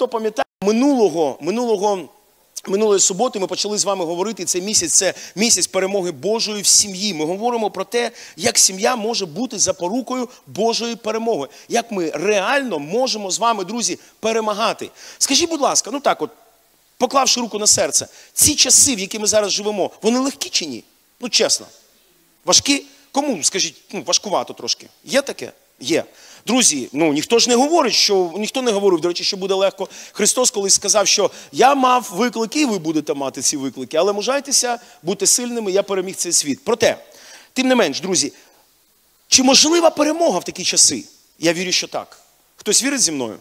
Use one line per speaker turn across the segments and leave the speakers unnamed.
хто пам'ятає, минулого, минулого. Минулої суботи ми почали з вами говорити цей місяць. Це місяць перемоги Божої в сім'ї. Ми говоримо про те, як сім'я може бути запорукою Божої перемоги. Як ми реально можемо з вами, друзі, перемагати. Скажіть, будь ласка, ну так, от, поклавши руку на серце, ці часи, в які ми зараз живемо, вони легкі чи ні? Ну чесно. Важкі? Кому, скажіть, ну, важкувато трошки. Є таке? Є. Друзі, ну ніхто ж не говорить, що ніхто не говорив, до речі, що буде легко. Христос колись сказав, що я мав виклики, і ви будете мати ці виклики, але мужайтеся, будьте сильними, я переміг цей світ. Проте, тим не менш, друзі, чи можлива перемога в такі часи? Я вірю, що так. Хтось вірить зі мною?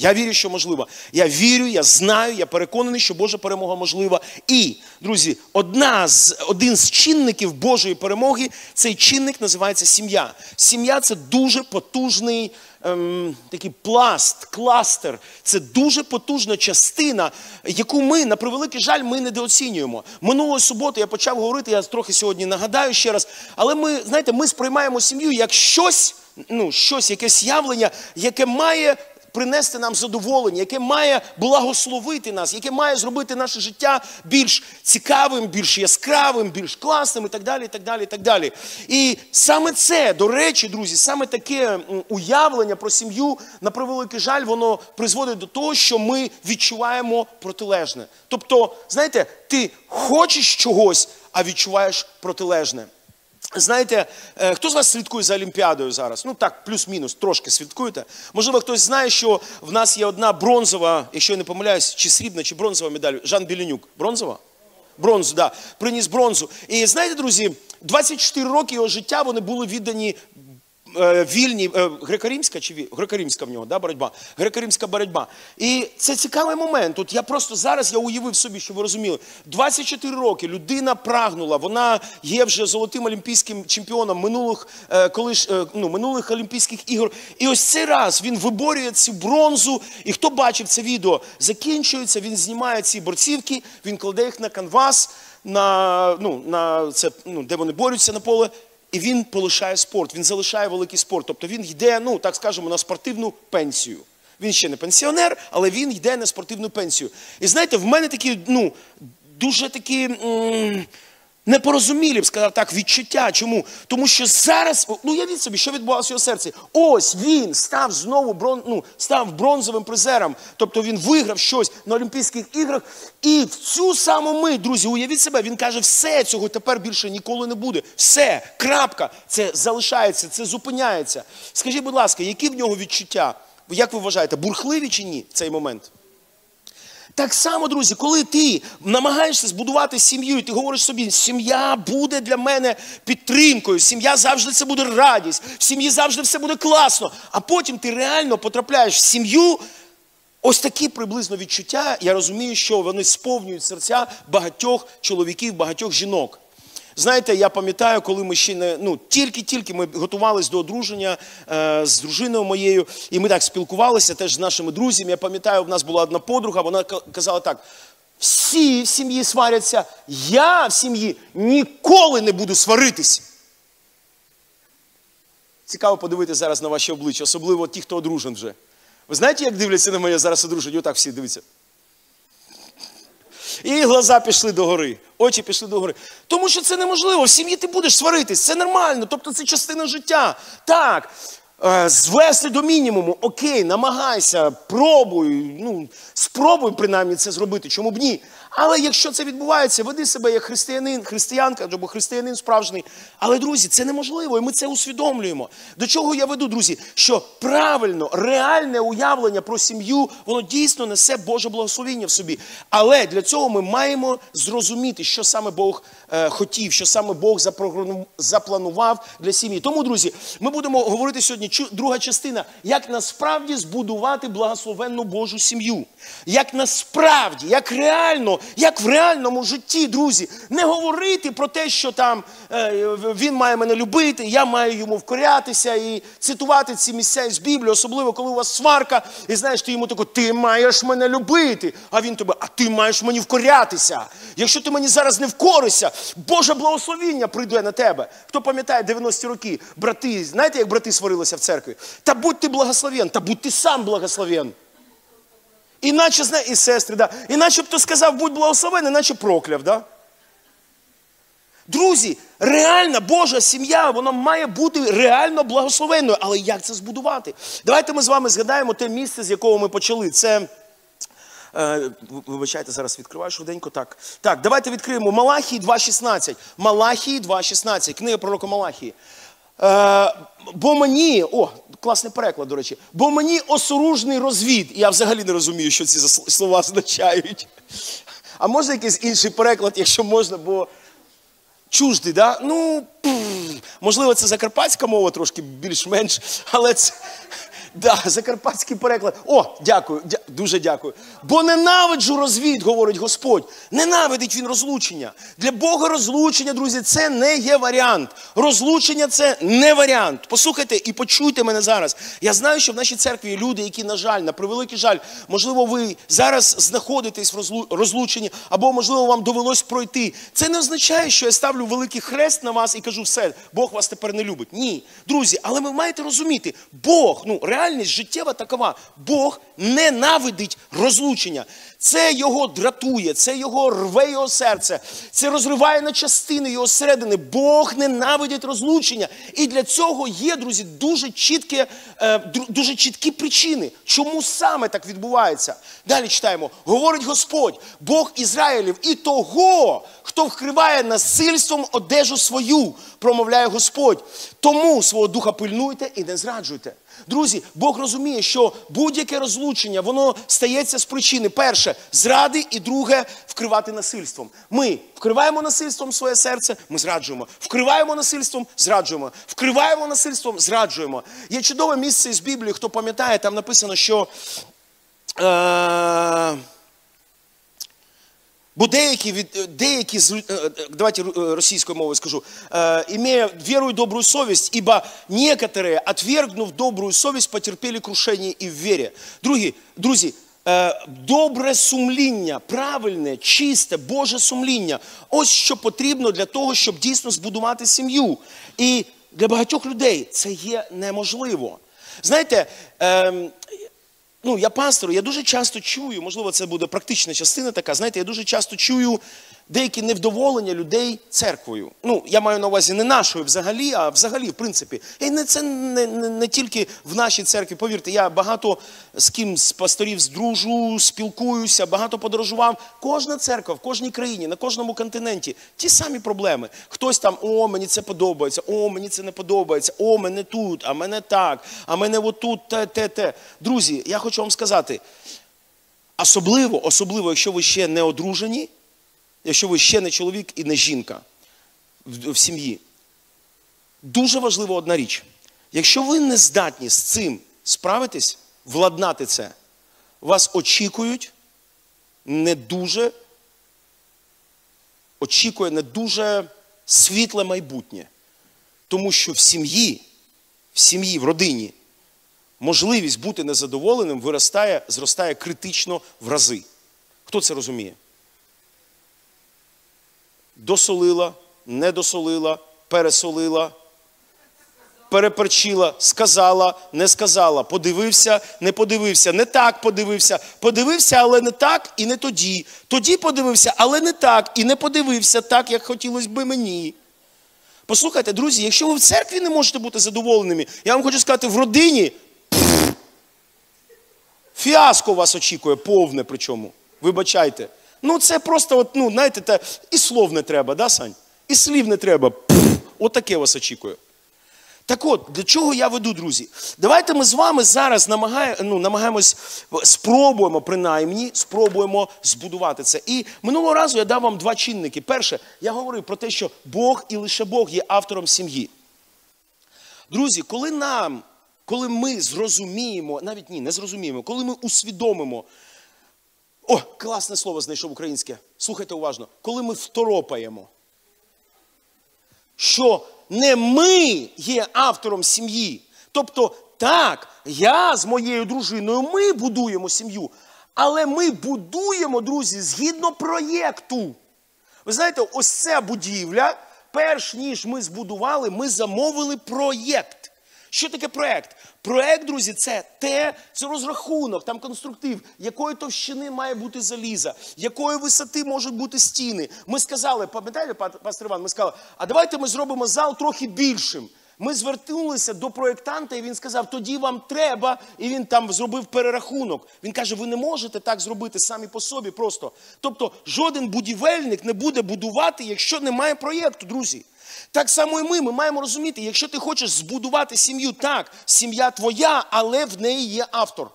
Я вірю, що можливо. Я вірю, я знаю, я переконаний, що Божа перемога можлива. І, друзі, одна з, один з чинників Божої перемоги, цей чинник називається сім'я. Сім'я це дуже потужний ем, такий пласт, кластер. Це дуже потужна частина, яку ми, на превеликий жаль, ми недооцінюємо. Минулої суботи я почав говорити, я трохи сьогодні нагадаю ще раз. Але ми, знаєте, ми сприймаємо сім'ю як щось, ну, щось, якесь явлення, яке має принести нам задоволення, яке має благословити нас, яке має зробити наше життя більш цікавим, більш яскравим, більш класним і так далі. І так далі, і так далі. І саме це, до речі, друзі, саме таке уявлення про сім'ю, на превеликий жаль, воно призводить до того, що ми відчуваємо протилежне. Тобто, знаєте, ти хочеш чогось, а відчуваєш протилежне. Знаєте, е, хто з вас слідкує за Олімпіадою зараз? Ну так, плюс-мінус, трошки слідкуєте. Можливо, хтось знає, що в нас є одна бронзова, якщо я не помиляюсь, чи срібна, чи бронзова медаль. Жан Білінюк. Бронзова? Бронзу, да. Приніс бронзу. І знаєте, друзі, 24 роки його життя вони були віддані вільні, е, греко-римська чи греко-римська в нього да, боротьба? Греко-римська боротьба. І це цікавий момент. От я просто зараз я уявив собі, що ви розуміли, 24 роки людина прагнула, вона є вже золотим олімпійським чемпіоном минулих е, коли ну, минулих Олімпійських ігор. І ось цей раз він виборює цю бронзу. І хто бачив це відео, закінчується, він знімає ці борцівки, він кладе їх на канвас. На ну на це ну де вони борються на поле, і він полишає спорт, він залишає великий спорт. Тобто він йде, ну так скажемо, на спортивну пенсію. Він ще не пенсіонер, але він йде на спортивну пенсію. І знаєте, в мене такі, ну, дуже такі. М непорозумілі б сказав так, відчуття. Чому? Тому що зараз, ну явіть собі, що відбувалося в його серці. Ось він став знову брон, ну, став бронзовим призером. Тобто він виграв щось на Олімпійських іграх. І в цю саму мить, друзі, уявіть себе, він каже, все цього тепер більше ніколи не буде. Все, крапка, це залишається, це зупиняється. Скажіть, будь ласка, які в нього відчуття? Як ви вважаєте, бурхливі чи ні в цей момент? Так само, друзі, коли ти намагаєшся збудувати сім'ю, і ти говориш собі, сім'я буде для мене підтримкою, сім'я завжди це буде радість, в сім'ї завжди все буде класно. А потім ти реально потрапляєш в сім'ю. Ось такі приблизно відчуття. Я розумію, що вони сповнюють серця багатьох чоловіків, багатьох жінок. Знаєте, я пам'ятаю, коли ми ще не ну тільки-тільки ми готувалися до одруження е, з дружиною моєю, і ми так спілкувалися теж з нашими друзями. Я пам'ятаю, в нас була одна подруга, вона казала так: всі в сім'ї сваряться, я в сім'ї ніколи не буду сваритись. Цікаво подивитися зараз на ваші обличчя, особливо ті, хто одружен вже. Ви знаєте, як дивляться на мене зараз одружені? Отак всі дивляться. І глаза пішли догори, очі пішли догори. Тому що це неможливо. В сім'ї ти будеш сваритись, це нормально. Тобто це частина життя. Так, е, звести до мінімуму, окей, намагайся, пробуй, ну, спробуй принаймні це зробити, чому б ні. Але якщо це відбувається, веди себе як християнин, християнка або християнин справжній. Але, друзі, це неможливо, і ми це усвідомлюємо. До чого я веду, друзі? Що правильно, реальне уявлення про сім'ю, воно дійсно несе Боже благословіння в собі. Але для цього ми маємо зрозуміти, що саме Бог е, хотів, що саме Бог запланував для сім'ї. Тому, друзі, ми будемо говорити сьогодні, друга частина, як насправді збудувати благословенну Божу сім'ю. Як насправді, як реально як в реальному житті, друзі, не говорити про те, що там е, він має мене любити, я маю йому вкорятися і цитувати ці місця із Біблії, особливо коли у вас сварка, і знаєш, ти йому тако, ти маєш мене любити. А він тебе, а ти маєш мені вкорятися. Якщо ти мені зараз не вкоришся, Боже благословіння прийде на тебе. Хто пам'ятає 90-ті роки, брати, знаєте, як брати сварилися в церкві? Та будь ти благословен, та будь ти сам благословен. Іначе, зна... і сестри, да. І начебто сказав, будь благословений, наче прокляв, да? Друзі, реальна Божа сім'я, вона має бути реально благословенною. Але як це збудувати? Давайте ми з вами згадаємо те місце, з якого ми почали. Це. Е, вибачайте, зараз відкриваю швиденько. Так, так, давайте відкриємо Малахії 2.16. Малахії 2.16, книга пророка Малахії. Е, бо мені, о, класний переклад, до речі, бо мені осоружний розвід. Я взагалі не розумію, що ці слова означають. А може якийсь інший переклад, якщо можна, бо чуждий, да? Ну, пф, можливо, це закарпатська мова трошки більш-менш, але це. Да, закарпатський переклад. О, дякую, дя, дуже дякую. Бо ненавиджу розвід, говорить Господь. Ненавидить він розлучення. Для Бога розлучення, друзі, це не є варіант. Розлучення це не варіант. Послухайте і почуйте мене зараз. Я знаю, що в нашій церкві є люди, які, на жаль, на превеликий жаль, можливо, ви зараз знаходитесь в розлученні, або, можливо, вам довелось пройти. Це не означає, що я ставлю великий хрест на вас і кажу, все, Бог вас тепер не любить. Ні, друзі, але ви маєте розуміти, Бог, ну реально реальність життєва такова. Бог ненавидить розлучення. Це його дратує, це його рве його серце, це розриває на частини його середини. Бог ненавидить розлучення. І для цього є, друзі, дуже чіткі, е, дуже чіткі причини, чому саме так відбувається. Далі читаємо: говорить Господь, Бог Ізраїлів і того, хто вкриває насильством одежу свою, промовляє Господь. Тому свого духа пильнуйте і не зраджуйте. Друзі, Бог розуміє, що будь-яке розлучення, воно стається з причини. Перше зради, і друге вкривати насильством. Ми вкриваємо насильством своє серце, ми зраджуємо. Вкриваємо насильством, зраджуємо. Вкриваємо насильством, зраджуємо. Є чудове місце із Біблії, хто пам'ятає, там написано, що. Е- Бо деякі від деякі давайте російською мовою скажу, имея веру и добрую совесть, ибо некоторые, отвергнув добрую совесть, потерпели крушение и в вере. Другі, друзі, добре сумління, правильне, чисте, Боже сумління. Ось що потрібно для того, щоб дійсно збудувати сім'ю. І для багатьох людей це є неможливо. Знаєте, ну, я пастор, я дуже часто чую, можливо, це буде практична частина така. Знаєте, я дуже часто чую деякі невдоволення людей церквою. Ну, я маю на увазі не нашою взагалі, а взагалі, в принципі. І не це не, не, не тільки в нашій церкві. Повірте, я багато з ким з пасторів здружу, спілкуюся, багато подорожував. Кожна церква в кожній країні, на кожному континенті ті самі проблеми. Хтось там, о, мені це подобається, о, мені це не подобається, о, мене тут, а мене так, а мене отут, те, те, те. Друзі, я хочу вам сказати. Особливо, особливо, якщо ви ще не одружені, якщо ви ще не чоловік і не жінка в, в сім'ї. Дуже важлива одна річ. Якщо ви не здатні з цим справитись, владнати це, вас очікують не дуже, очікує не дуже світле майбутнє. Тому що в сім'ї, в сім'ї, в родині можливість бути незадоволеним виростає, зростає критично в рази. Хто це розуміє? Досолила, не досолила, пересолила, переперчила, сказала, не сказала, подивився, не подивився, не так подивився, подивився, але не так і не тоді. Тоді подивився, але не так, і не подивився так, як хотілося би мені. Послухайте, друзі, якщо ви в церкві не можете бути задоволеними, я вам хочу сказати, в родині фіаско вас очікує, повне причому. Вибачайте. Ну, це просто, от, ну, знаєте, та, і слов не треба, да, Сань? І слів не треба. Отаке вас очікує. Так от, для чого я веду, друзі? Давайте ми з вами зараз намагає, ну, намагаємось, спробуємо, принаймні, спробуємо збудувати це. І минулого разу я дав вам два чинники. Перше, я говорив про те, що Бог і лише Бог є автором сім'ї. Друзі, коли нам, коли ми зрозуміємо, навіть ні, не зрозуміємо, коли ми усвідомимо, о, класне слово знайшов українське. Слухайте уважно. Коли ми второпаємо, що не ми є автором сім'ї. Тобто, так, я з моєю дружиною, ми будуємо сім'ю. Але ми будуємо, друзі, згідно проєкту. Ви знаєте, ось ця будівля, перш ніж ми збудували, ми замовили проєкт. Що таке проект? Проект, друзі, це те, це розрахунок, там конструктив, якої товщини має бути заліза, якої висоти можуть бути стіни. Ми сказали, пам'ятаєте, пастор Іван, ми сказали, а давайте ми зробимо зал трохи більшим. Ми звернулися до проєктанта, і він сказав, тоді вам треба, і він там зробив перерахунок. Він каже, ви не можете так зробити самі по собі просто. Тобто, жоден будівельник не буде будувати, якщо немає проєкту, друзі. Так само і ми. Ми маємо розуміти, якщо ти хочеш збудувати сім'ю, так, сім'я твоя, але в неї є автор.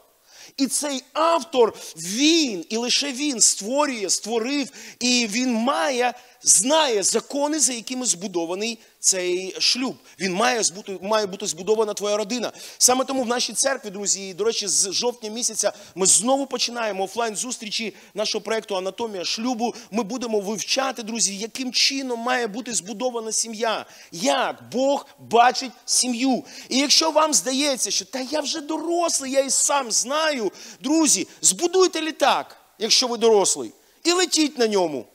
І цей автор, він і лише він створює, створив, і він має, знає закони, за якими збудований цей шлюб. Він має бути, має бути збудована твоя родина. Саме тому в нашій церкві, друзі, і, до речі, з жовтня місяця ми знову починаємо офлайн зустрічі нашого проєкту Анатомія шлюбу. Ми будемо вивчати, друзі, яким чином має бути збудована сім'я. Як Бог бачить сім'ю. І якщо вам здається, що та я вже дорослий, я і сам знаю, друзі, збудуйте літак, якщо ви дорослий, і летіть на ньому.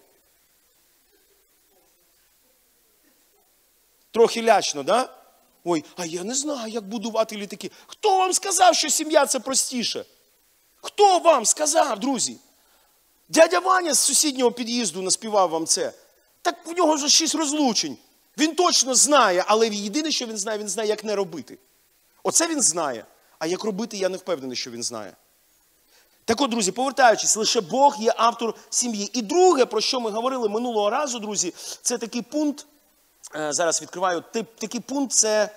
Трохи лячно, да? Ой, а я не знаю, як будувати літаки. Хто вам сказав, що сім'я це простіше? Хто вам сказав, друзі? Дядя Ваня з сусіднього під'їзду наспівав вам це. Так в нього вже шість розлучень. Він точно знає, але єдине, що він знає, він знає, як не робити. Оце він знає. А як робити, я не впевнений, що він знає. Так от, друзі, повертаючись, лише Бог є автор сім'ї. І друге, про що ми говорили минулого разу, друзі, це такий пункт. Е, зараз відкриваю такий пункт, це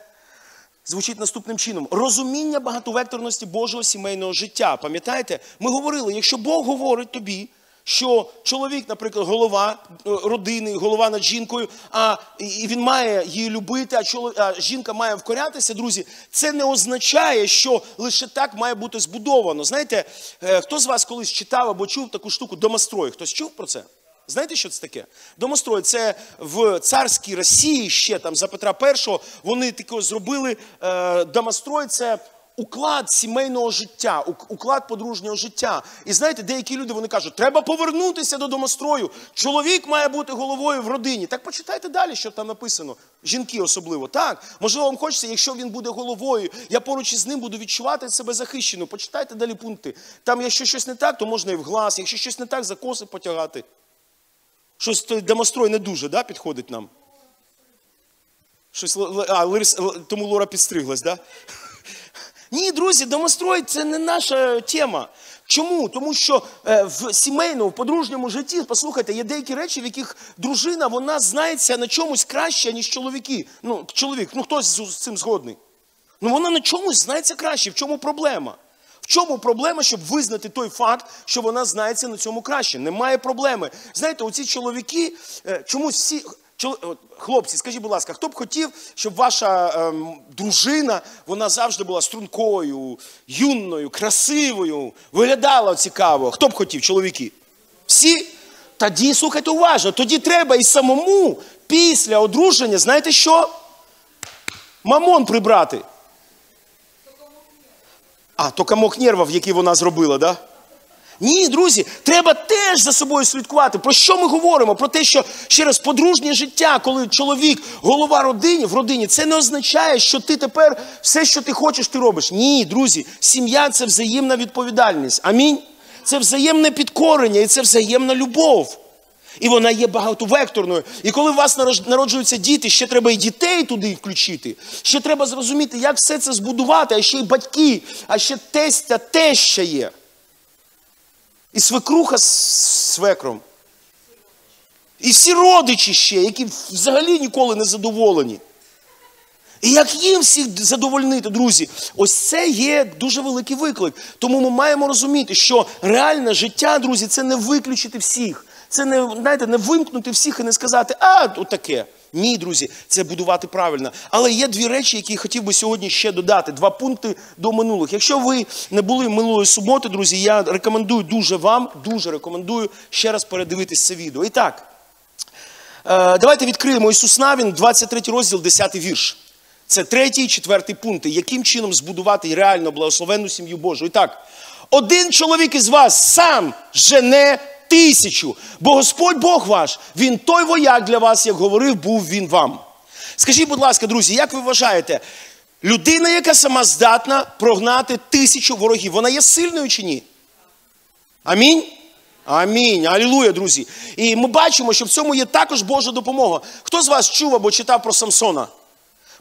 звучить наступним чином: розуміння багатовекторності Божого сімейного життя. Пам'ятаєте, ми говорили, якщо Бог говорить тобі, що чоловік, наприклад, голова е, родини, голова над жінкою, а і він має її любити, а, чоловік, а жінка має вкорятися, друзі, це не означає, що лише так має бути збудовано. Знаєте, е, хто з вас колись читав або чув таку штуку домострой? Хтось чув про це? Знаєте, що це таке? Домострой це в царській Росії ще там за Петра І вони таке зробили е, домострой це уклад сімейного життя, уклад подружнього життя. І знаєте, деякі люди вони кажуть, треба повернутися до домострою. Чоловік має бути головою в родині. Так почитайте далі, що там написано. Жінки особливо. Так, можливо, вам хочеться, якщо він буде головою, я поруч із ним буду відчувати себе захищено. Почитайте далі пункти. Там, якщо щось не так, то можна і в глаз, якщо щось не так, за коси потягати. Щось демострой не дуже да, підходить нам. Щось, а, Ларис, Тому Лора підстриглась, да? Ні, друзі, домострой це не наша тема. Чому? Тому що е, в сімейному, в подружньому житті, послухайте, є деякі речі, в яких дружина вона знається на чомусь краще, ніж чоловіки. Ну, чоловік, ну хтось з цим згодний. Ну вона на чомусь знається краще. В чому проблема? Чому проблема, щоб визнати той факт, що вона знається на цьому краще? Немає проблеми. Знаєте, оці чоловіки е, чомусь всі. Хлопці, скажіть, будь ласка, хто б хотів, щоб ваша ем, дружина вона завжди була стрункою, юнною, красивою, виглядала цікаво? Хто б хотів, чоловіки? Всі? Тоді слухайте уважно, тоді треба і самому після одруження, знаєте що? Мамон прибрати. А, то комок нервів, який вона зробила, да? Ні, друзі, треба теж за собою слідкувати. Про що ми говоримо? Про те, що ще раз подружнє життя, коли чоловік, голова родині в родині, це не означає, що ти тепер все, що ти хочеш, ти робиш. Ні, друзі, сім'я це взаємна відповідальність. Амінь. Це взаємне підкорення і це взаємна любов. І вона є багатовекторною. І коли у вас народжуються діти, ще треба і дітей туди включити. Ще треба зрозуміти, як все це збудувати, а ще й батьки, а ще тестя теща є. І свекруха з свекром. І всі родичі ще, які взагалі ніколи не задоволені. І як їм всіх задовольнити, друзі, ось це є дуже великий виклик. Тому ми маємо розуміти, що реальне життя, друзі, це не виключити всіх. Це не знаєте, не вимкнути всіх і не сказати, а от таке. Ні, друзі, це будувати правильно. Але є дві речі, які хотів би сьогодні ще додати. Два пункти до минулих. Якщо ви не були минулої суботи, друзі, я рекомендую дуже вам, дуже рекомендую ще раз передивитись це відео. І так, е, давайте відкриємо Ісус Навін, 23 розділ, 10 вірш. Це третій четвертий пункти. Яким чином збудувати реально благословенну сім'ю Божу? І так, один чоловік із вас сам жене тисячу. Бо Господь Бог ваш, Він той вояк для вас, як говорив, був він вам. Скажіть, будь ласка, друзі, як ви вважаєте, Людина, яка сама здатна прогнати тисячу ворогів, вона є сильною чи ні? Амінь. Амінь. Алілуя, друзі. І ми бачимо, що в цьому є також Божа допомога. Хто з вас чув або читав про Самсона?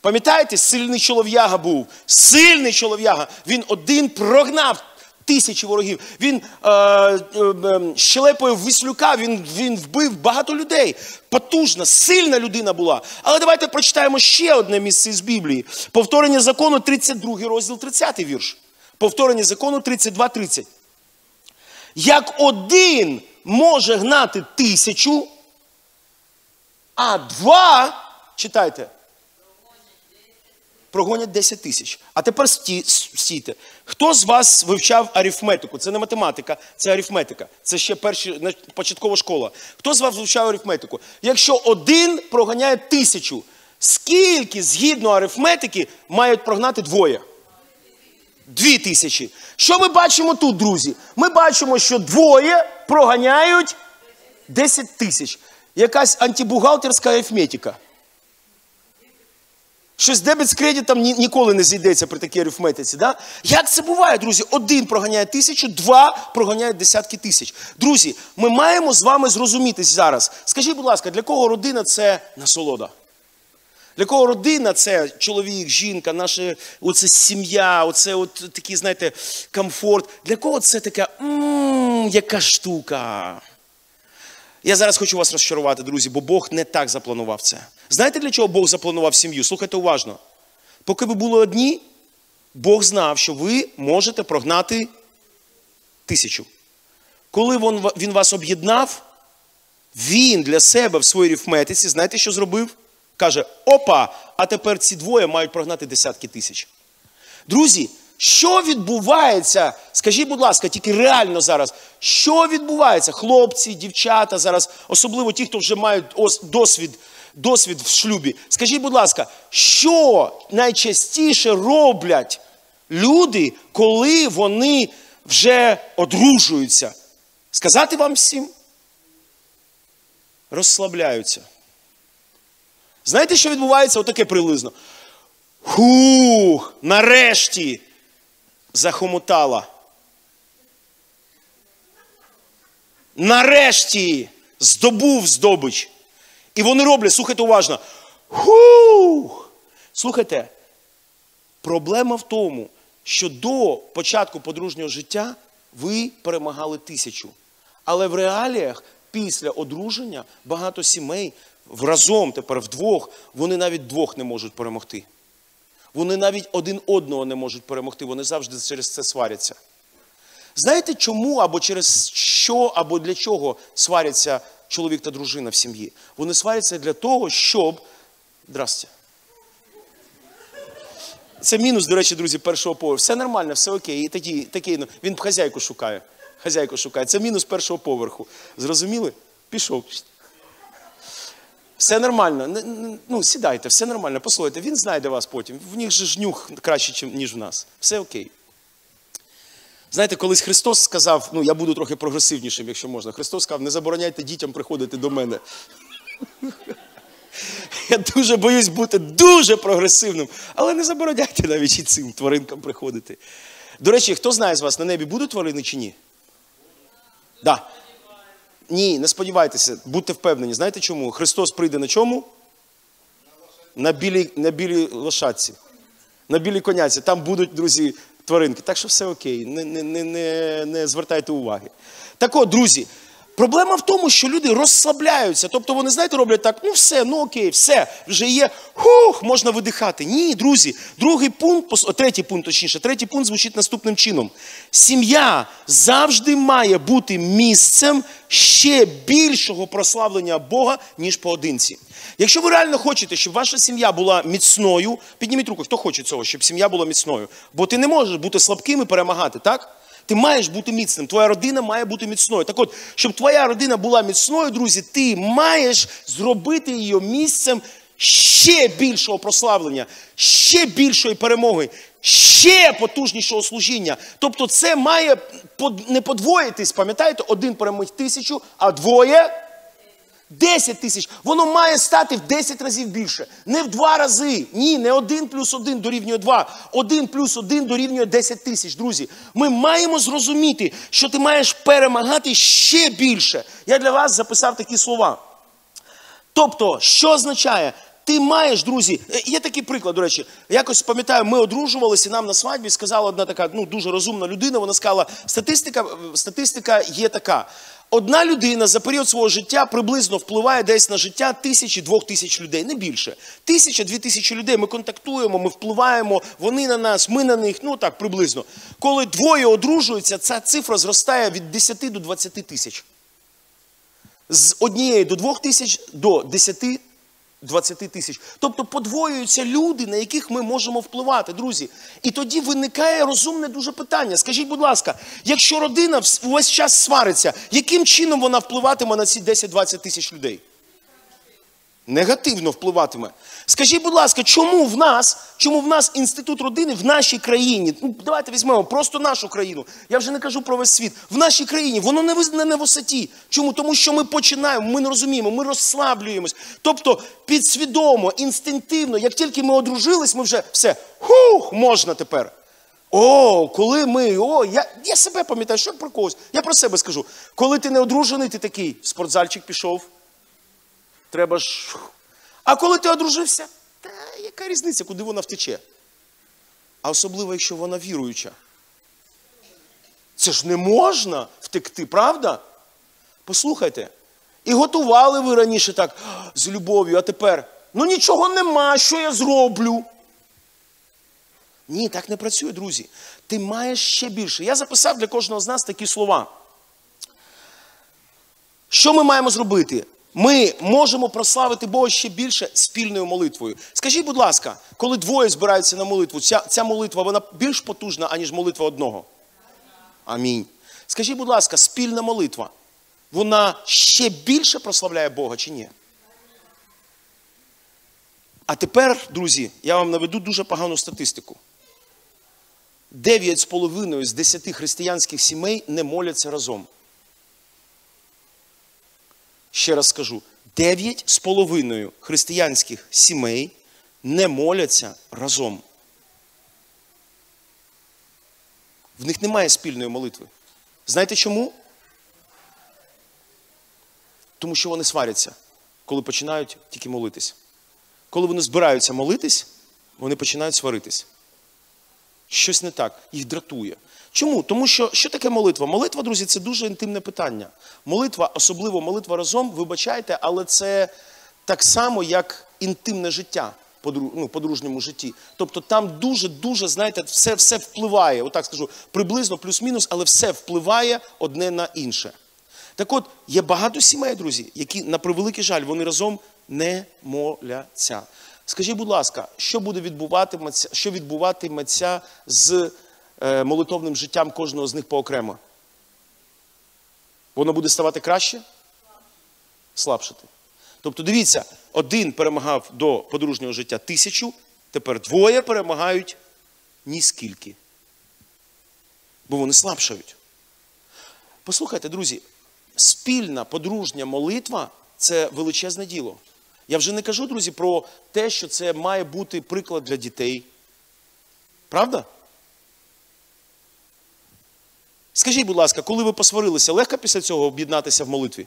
Пам'ятаєте, сильний чолов'яга був. Сильний чолов'яга. Він один прогнав тисячі ворогів. Він е, е, е, щелепою віслюка, він, він вбив багато людей. Потужна, сильна людина була. Але давайте прочитаємо ще одне місце з Біблії. Повторення закону, 32 розділ, 30 вірш. Повторення закону 32-30. Як один може гнати тисячу, а два, читайте, прогонять 10 тисяч. А тепер сті- стійте. Хто з вас вивчав арифметику? Це не математика, це арифметика. Це ще перші, початкова школа. Хто з вас вивчав арифметику? Якщо один проганяє тисячу, скільки згідно арифметики мають прогнати двоє? Дві тисячі. Що ми бачимо тут, друзі? Ми бачимо, що двоє проганяють 10 тисяч. Якась антибухгалтерська арифметика. Щось дебет з кредитом ні- ніколи не зійдеться при такій арифметиці. Да? Як це буває, друзі? Один проганяє тисячу, два проганяють десятки тисяч. Друзі, ми маємо з вами зрозуміти зараз. Скажіть, будь ласка, для кого родина це насолода? Для кого родина це чоловік, жінка, наша оце сім'я, оце от такий, знаєте, комфорт. Для кого це така мм, яка штука? Я зараз хочу вас розчарувати, друзі, бо Бог не так запланував це. Знаєте, для чого Бог запланував сім'ю? Слухайте уважно. Поки ви були одні, Бог знав, що ви можете прогнати тисячу. Коли він, вас об'єднав, він для себе в своїй рифметиці, знаєте, що зробив? Каже: опа, а тепер ці двоє мають прогнати десятки тисяч. Друзі, що відбувається? Скажіть, будь ласка, тільки реально зараз, що відбувається? Хлопці, дівчата зараз, особливо ті, хто вже мають досвід, досвід в шлюбі. Скажіть, будь ласка, що найчастіше роблять люди, коли вони вже одружуються? Сказати вам всім? Розслабляються. Знаєте, що відбувається? Отаке приблизно. Хух, нарешті захомутала. Нарешті здобув здобич. І вони роблять, слухайте уважно. Хух! Слухайте, проблема в тому, що до початку подружнього життя ви перемагали тисячу. Але в реаліях після одруження багато сімей разом тепер вдвох, вони навіть двох не можуть перемогти. Вони навіть один одного не можуть перемогти, вони завжди через це сваряться. Знаєте, чому або через що, або для чого сваряться чоловік та дружина в сім'ї? Вони сваряться для того, щоб. Здрасте. Це мінус, до речі, друзі, першого поверху. Все нормально, все окей. І такі, такі, ну, він хазяйку шукає. Хазяйку шукає. Це мінус першого поверху. Зрозуміли? Пішов. Все нормально. Ну, сідайте, все нормально. Послухайте, він знайде вас потім. В них же ж нюх краще, ніж в нас. Все окей. Знаєте, колись Христос сказав, ну я буду трохи прогресивнішим, якщо можна. Христос сказав, не забороняйте дітям приходити до мене. Я дуже боюсь бути дуже прогресивним, але не забороняйте навіть і цим тваринкам приходити. До речі, хто знає з вас, на небі будуть тварини чи ні? Да. Ні, не сподівайтеся, будьте впевнені. Знаєте чому? Христос прийде на чому? На білій, на білій лошадці, на білій коняці. Там будуть, друзі, тваринки. Так що все окей, не, не, не, не, звертайте уваги. Так от, друзі, проблема в тому, що люди розслабляються. Тобто вони, знаєте, роблять так, ну все, ну окей, все, вже є, хух, можна видихати. Ні, друзі, другий пункт, третій пункт, точніше, третій пункт звучить наступним чином. Сім'я завжди має бути місцем ще більшого прославлення Бога, ніж поодинці. Якщо ви реально хочете, щоб ваша сім'я була міцною, підніміть руку, хто хоче цього, щоб сім'я була міцною. Бо ти не можеш бути слабким і перемагати, так? Ти маєш бути міцним, твоя родина має бути міцною. Так от, щоб твоя родина була міцною, друзі, ти маєш зробити її місцем ще більшого прославлення, ще більшої перемоги, ще потужнішого служіння. Тобто, це має не подвоїтись, пам'ятаєте, один перемог тисячу, а двоє 10 тисяч, воно має стати в 10 разів більше. Не в два рази. Ні, не один плюс один дорівнює два. Один плюс один дорівнює 10 тисяч. Друзі, ми маємо зрозуміти, що ти маєш перемагати ще більше. Я для вас записав такі слова. Тобто, що означає? Ти маєш, друзі, е, є такий приклад, до речі, якось пам'ятаю, ми одружувалися, нам на свадьбі сказала одна така ну, дуже розумна людина. Вона сказала, статистика, е, статистика є така. Одна людина за період свого життя приблизно впливає десь на життя тисячі двох тисяч людей, не більше. Тисяча, дві тисячі людей. Ми контактуємо, ми впливаємо, вони на нас, ми на них. Ну так приблизно. Коли двоє одружуються, ця цифра зростає від 10 до 20 тисяч. З однієї до двох тисяч до 10 20 тисяч. Тобто подвоюються люди, на яких ми можемо впливати, друзі. І тоді виникає розумне дуже питання. Скажіть, будь ласка, якщо родина увесь час свариться, яким чином вона впливатиме на ці 10-20 тисяч людей? Негативно впливатиме. Скажіть, будь ласка, чому в нас, чому в нас інститут родини в нашій країні? Ну, давайте візьмемо просто нашу країну. Я вже не кажу про весь світ. В нашій країні воно не визнане на висоті. Чому? Тому що ми починаємо, ми не розуміємо, ми розслаблюємось. Тобто підсвідомо, інстинктивно, як тільки ми одружились, ми вже все, хух, можна тепер. О, коли ми, о, я, я себе пам'ятаю, що про когось. Я про себе скажу. Коли ти не одружений, ти такий, в спортзальчик пішов. Треба ж. А коли ти одружився, та яка різниця, куди вона втече? А особливо, якщо вона віруюча. Це ж не можна втекти, правда? Послухайте. І готували ви раніше так з любов'ю, а тепер ну нічого нема, що я зроблю. Ні, так не працює, друзі. Ти маєш ще більше. Я записав для кожного з нас такі слова. Що ми маємо зробити? Ми можемо прославити Бога ще більше спільною молитвою. Скажіть, будь ласка, коли двоє збираються на молитву, ця, ця молитва вона більш потужна, аніж молитва одного? Амінь. Скажіть, будь ласка, спільна молитва, вона ще більше прославляє Бога чи ні? А тепер, друзі, я вам наведу дуже погану статистику. Дев'ять з половиною з десяти християнських сімей не моляться разом. Ще раз скажу: дев'ять з половиною християнських сімей не моляться разом. В них немає спільної молитви. Знаєте чому? Тому що вони сваряться, коли починають тільки молитись. Коли вони збираються молитись, вони починають сваритись. Щось не так, їх дратує. Чому? Тому що що таке молитва? Молитва, друзі, це дуже інтимне питання. Молитва, особливо молитва разом, вибачайте, але це так само, як інтимне життя ну, подружньому житті. Тобто там дуже-дуже, знаєте, все, все впливає. Отак скажу, приблизно плюс-мінус, але все впливає одне на інше. Так от, є багато сімей, друзі, які, на превеликий жаль, вони разом не моляться. Скажіть, будь ласка, що буде відбуватиметься, що відбуватиметься з молитовним життям кожного з них поокремо? Воно буде ставати краще? Слабшати. Тобто, дивіться, один перемагав до подружнього життя тисячу, тепер двоє перемагають ніскільки. Бо вони слабшають. Послухайте, друзі, спільна подружня молитва це величезне діло. Я вже не кажу, друзі, про те, що це має бути приклад для дітей. Правда? Скажіть, будь ласка, коли ви посварилися, легко після цього об'єднатися в молитві?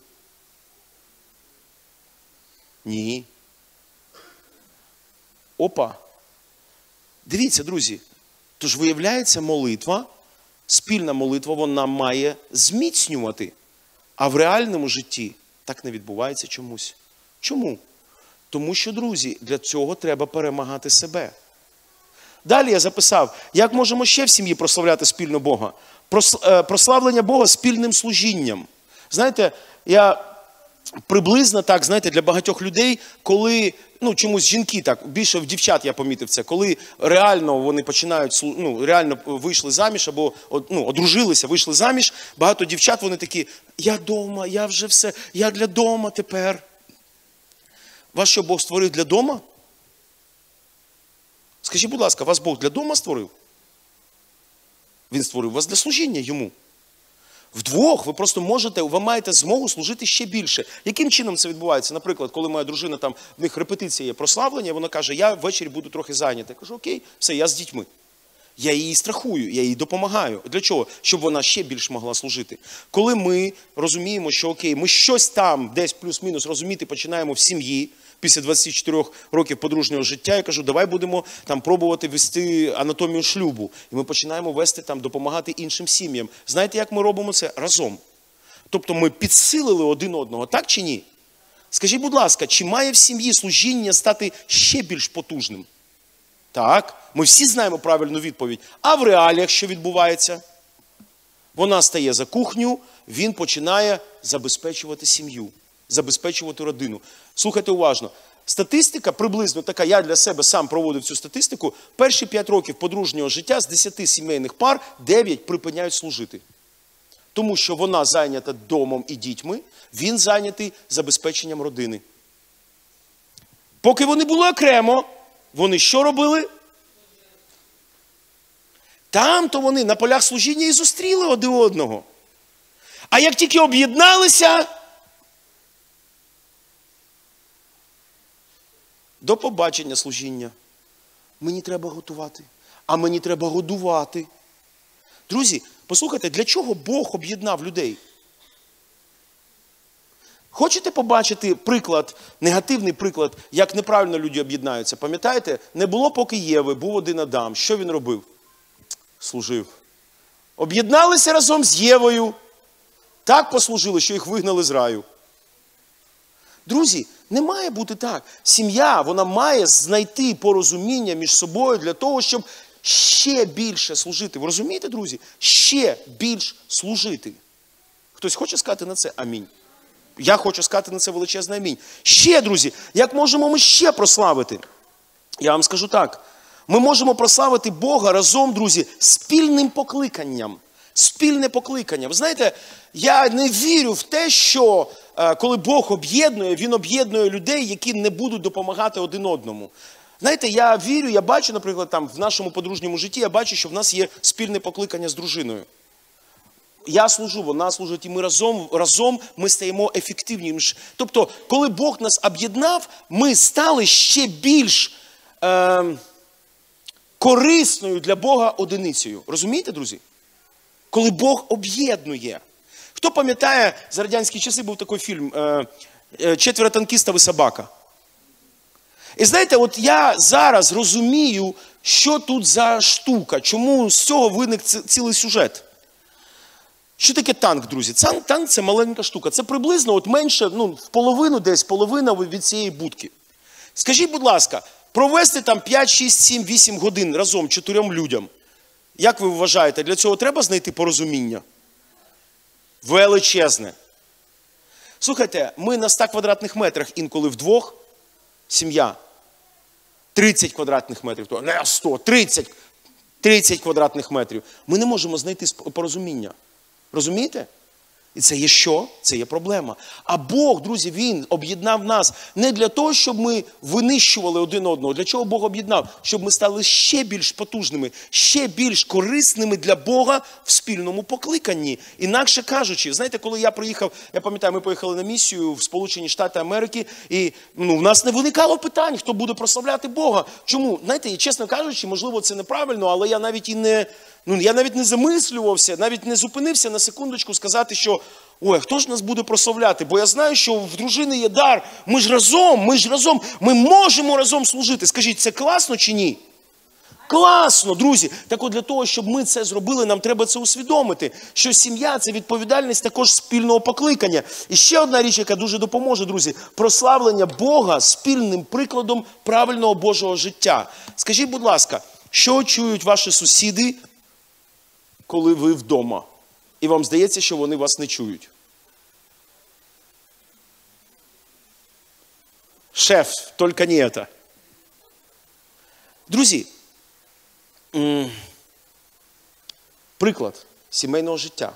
Ні. Опа. Дивіться, друзі. Тож виявляється, молитва, спільна молитва, вона має зміцнювати. А в реальному житті так не відбувається чомусь. Чому? Тому що, друзі, для цього треба перемагати себе. Далі я записав, як можемо ще в сім'ї прославляти спільно Бога? Е, Прославлення Бога спільним служінням. Знаєте, я приблизно так, знаєте, для багатьох людей, коли ну, чомусь жінки так, більше в дівчат я помітив це, коли реально вони починають ну, реально вийшли заміж або ну, одружилися, вийшли заміж, багато дівчат вони такі, я дома, я вже все, я для дома тепер. Вас що Бог створив для дома? Скажіть, будь ласка, вас Бог для дома створив? Він створив вас для служіння йому. Вдвох ви просто можете, ви маєте змогу служити ще більше. Яким чином це відбувається? Наприклад, коли моя дружина там в них репетиція є прославлення, вона каже, я ввечері буду трохи зайнята. Кажу, окей, все, я з дітьми. Я її страхую, я їй допомагаю. Для чого? Щоб вона ще більш могла служити. Коли ми розуміємо, що окей, ми щось там, десь плюс-мінус розуміти починаємо в сім'ї після 24 років подружнього життя, я кажу, давай будемо там пробувати вести анатомію шлюбу. І ми починаємо вести там, допомагати іншим сім'ям. Знаєте, як ми робимо це? Разом. Тобто ми підсилили один одного, так чи ні? Скажіть, будь ласка, чи має в сім'ї служіння стати ще більш потужним? Так, ми всі знаємо правильну відповідь. А в реаліях що відбувається? Вона стає за кухню, він починає забезпечувати сім'ю, забезпечувати родину. Слухайте уважно. Статистика приблизно така, я для себе сам проводив цю статистику. Перші 5 років подружнього життя з 10 сімейних пар 9 припиняють служити. Тому що вона зайнята домом і дітьми, він зайнятий забезпеченням родини. Поки вони були окремо, вони що робили? Там то вони на полях служіння і зустріли один одного. А як тільки об'єдналися, до побачення служіння. Мені треба готувати, а мені треба годувати. Друзі, послухайте, для чого Бог об'єднав людей? Хочете побачити приклад, негативний приклад, як неправильно люди об'єднаються? Пам'ятаєте, не було поки Єви, був один Адам. Що він робив? Служив. Об'єдналися разом з Євою. Так послужили, що їх вигнали з раю. Друзі, не має бути так. Сім'я вона має знайти порозуміння між собою для того, щоб ще більше служити. Ви розумієте, друзі? Ще більш служити. Хтось хоче сказати на це амінь. Я хочу сказати на це величезне амінь. Ще, друзі, як можемо ми ще прославити? Я вам скажу так. Ми можемо прославити Бога разом, друзі, спільним покликанням. Спільне покликання. Ви знаєте, я не вірю в те, що е, коли Бог об'єднує, Він об'єднує людей, які не будуть допомагати один одному. Знаєте, я вірю, я бачу, наприклад, там в нашому подружньому житті, я бачу, що в нас є спільне покликання з дружиною. Я служу, вона служить, і ми разом разом ми стаємо ефективніші. Тобто, коли Бог нас об'єднав, ми стали ще більш е, корисною для Бога одиницею. Розумієте, друзі? Коли Бог об'єднує. Хто пам'ятає, за радянські часи був такий фільм е, е, Четверо танкістів і собака. І знаєте, от я зараз розумію, що тут за штука, чому з цього виник цілий сюжет. Що таке танк, друзі? Танк, танк це маленька штука. Це приблизно от менше, ну, в половину десь половина від цієї будки. Скажіть, будь ласка, провести там 5, 6, 7, 8 годин разом чотирьом людям. Як ви вважаєте, для цього треба знайти порозуміння? Величезне. Слухайте, ми на 100 квадратних метрах інколи вдвох, сім'я. 30 квадратних метрів, не 100, 30, 30 квадратних метрів. Ми не можемо знайти порозуміння. Розумієте? І це є що? Це є проблема. А Бог, друзі, Він об'єднав нас не для того, щоб ми винищували один одного. Для чого Бог об'єднав? Щоб ми стали ще більш потужними, ще більш корисними для Бога в спільному покликанні. Інакше кажучи, знаєте, коли я приїхав, я пам'ятаю, ми поїхали на місію в Сполучені Штати Америки, і ну, в нас не виникало питань, хто буде прославляти Бога. Чому? Знаєте, чесно кажучи, можливо, це неправильно, але я навіть і не. Ну, я навіть не замислювався, навіть не зупинився на секундочку сказати, що ой, хто ж нас буде прославляти? Бо я знаю, що в дружини є дар. Ми ж разом, ми ж разом, ми можемо разом служити. Скажіть, це класно чи ні? Класно, друзі. Так от для того, щоб ми це зробили, нам треба це усвідомити. Що сім'я це відповідальність також спільного покликання. І ще одна річ, яка дуже допоможе, друзі, прославлення Бога спільним прикладом правильного Божого життя. Скажіть, будь ласка, що чують ваші сусіди коли ви вдома. І вам здається, що вони вас не чують. Шеф, тільки не це. Друзі, приклад сімейного життя.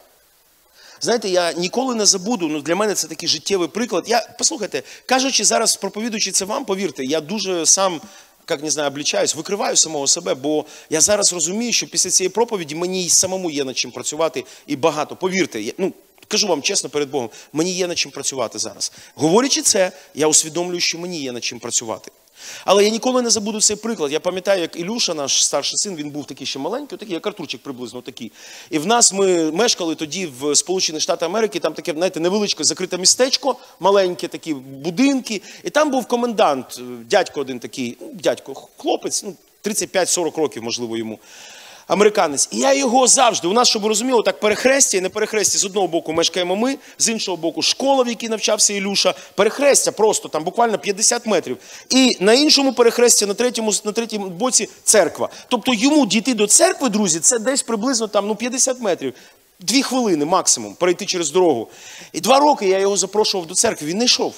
Знаєте, я ніколи не забуду, ну для мене це такий життєвий приклад. Я, Послухайте, кажучи зараз, проповідуючи це вам, повірте, я дуже сам як не знаю, облічаюсь, викриваю самого себе, бо я зараз розумію, що після цієї проповіді мені й самому є над чим працювати і багато. Повірте, я, ну кажу вам чесно перед Богом, мені є над чим працювати зараз. Говорячи це, я усвідомлюю, що мені є над чим працювати. Але я ніколи не забуду цей приклад. Я пам'ятаю, як Ілюша, наш старший син, він був такий ще маленький, такий, як Артурчик приблизно такий. І в нас ми мешкали тоді в Сполучених Штатах Америки, там таке, знаєте, невеличке закрите містечко, маленьке такі будинки. І там був комендант, дядько один такий, ну, дядько, хлопець, ну, 35-40 років, можливо, йому американець. І я його завжди, у нас, щоб ви розуміли, так перехрестя і не перехрестя. З одного боку мешкаємо ми, з іншого боку, школа, в якій навчався Ілюша. Перехрестя просто там буквально 50 метрів. І на іншому перехресті, на третьому, на третьому боці церква. Тобто йому дійти до церкви, друзі, це десь приблизно там ну, 50 метрів. Дві хвилини максимум перейти через дорогу. І два роки я його запрошував до церкви, він не йшов.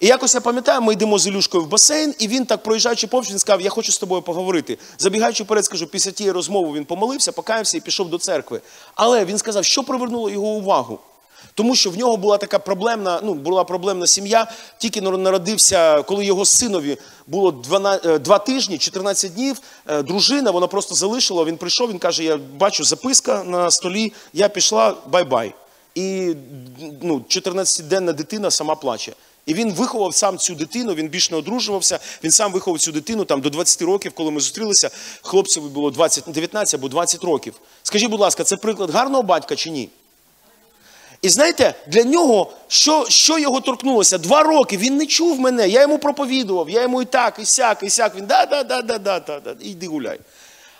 І якось я пам'ятаю, ми йдемо з Ілюшкою в басейн, і він так, проїжджаючи повз, він сказав, я хочу з тобою поговорити. Забігаючи вперед, скажу, після тієї розмови він помолився, покаявся і пішов до церкви. Але він сказав, що привернуло його увагу. Тому що в нього була така проблемна, ну, була проблемна сім'я, тільки народився, коли його синові було 12, два тижні, 14 днів, дружина, вона просто залишила, він прийшов, він каже, я бачу записка на столі, я пішла, bye-bye. І ну, 14-денна дитина сама плаче. І він виховав сам цю дитину, він більш не одружувався, він сам виховав цю дитину там до 20 років, коли ми зустрілися, хлопцеві було 20, 19 або 20 років. Скажіть, будь ласка, це приклад гарного батька чи ні? І знаєте, для нього, що що його торкнулося? Два роки він не чув мене, я йому проповідував, я йому і так, і сяк, і сяк. Він да-да-да-да-да-да, іди гуляй.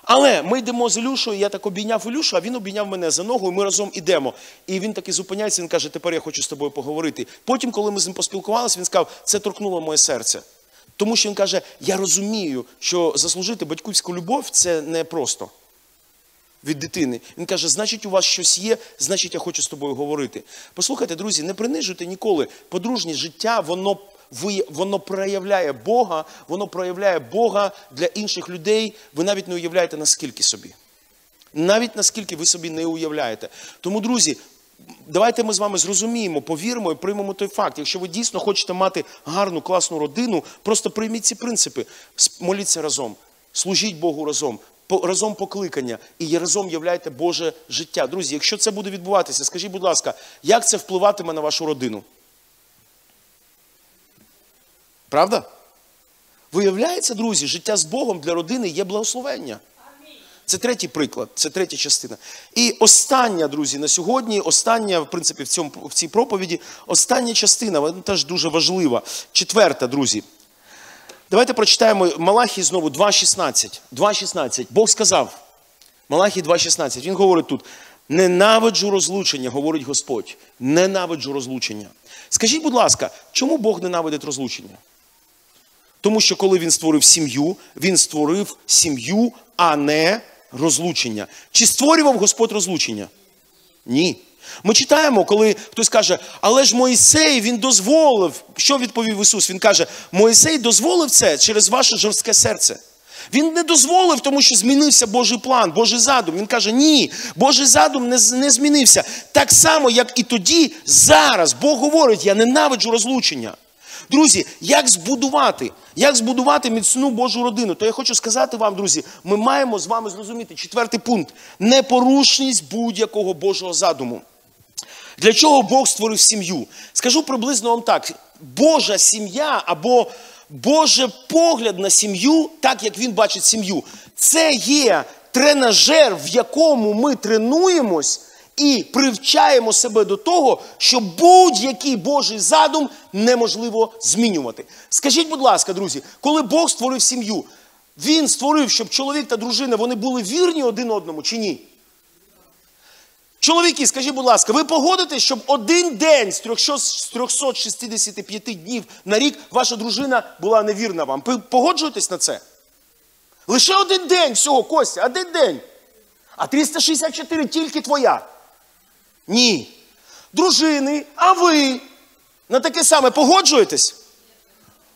Але ми йдемо з Ілюшою, я так обійняв Ілюшу, а він обійняв мене за ногу, і ми разом ідемо. І він таки зупиняється, він каже, тепер я хочу з тобою поговорити. Потім, коли ми з ним поспілкувалися, він сказав, це торкнуло моє серце. Тому що він каже, я розумію, що заслужити батьківську любов це не просто від дитини. Він каже, значить, у вас щось є, значить, я хочу з тобою говорити. Послухайте, друзі, не принижуйте ніколи. Подружнє життя, воно воно проявляє Бога, воно проявляє Бога для інших людей. Ви навіть не уявляєте, наскільки собі. Навіть наскільки ви собі не уявляєте. Тому, друзі, давайте ми з вами зрозуміємо, повіримо і приймемо той факт. Якщо ви дійсно хочете мати гарну, класну родину, просто прийміть ці принципи, моліться разом, служіть Богу разом. Разом покликання і разом являйте Боже життя. Друзі, якщо це буде відбуватися, скажіть, будь ласка, як це впливатиме на вашу родину? Правда? Виявляється, друзі, життя з Богом для родини є благословення. Це третій приклад, це третя частина. І остання, друзі, на сьогодні, остання, в принципі, в цьому, в цій проповіді, остання частина, вона теж дуже важлива. Четверта, друзі. Давайте прочитаємо Малахій знову 2.16. 2.16. Бог сказав, Малахій 2.16. Він говорить тут: ненавиджу розлучення, говорить Господь. Ненавиджу розлучення. Скажіть, будь ласка, чому Бог ненавидить розлучення? Тому що коли він створив сім'ю, він створив сім'ю, а не розлучення. Чи створював Господь розлучення? Ні. Ми читаємо, коли хтось каже, але ж Моїсей він дозволив. Що відповів Ісус? Він каже, Моїсей дозволив це через ваше жорстке серце. Він не дозволив, тому що змінився Божий план, Божий задум. Він каже, ні, Божий задум не не змінився. Так само, як і тоді, зараз Бог говорить, я ненавиджу розлучення. Друзі, як збудувати? Як збудувати міцну Божу родину? То я хочу сказати вам, друзі, ми маємо з вами зрозуміти четвертий пункт непорушність будь-якого Божого задуму. Для чого Бог створив сім'ю? Скажу приблизно вам так: Божа сім'я або Божий погляд на сім'ю, так як він бачить сім'ю, це є тренажер, в якому ми тренуємось і привчаємо себе до того, що будь-який Божий задум неможливо змінювати. Скажіть, будь ласка, друзі, коли Бог створив сім'ю, він створив, щоб чоловік та дружина вони були вірні один одному чи ні? Чоловіки, скажіть, будь ласка, ви погодитесь, щоб один день з 365 днів на рік ваша дружина була невірна вам? Ви погоджуєтесь на це? Лише один день всього, Костя, один день. А 364 тільки твоя. Ні. Дружини, а ви на таке саме погоджуєтесь?